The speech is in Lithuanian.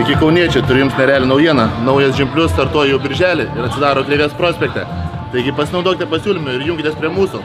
Sveiki kauniečiai, turiu jums nerealią naujieną. Naujas Žimplius startuoja jau birželį ir atsidaro Krėvės prospekte. Taigi pasinaudokite pasiūlymą ir jungitės prie mūsų.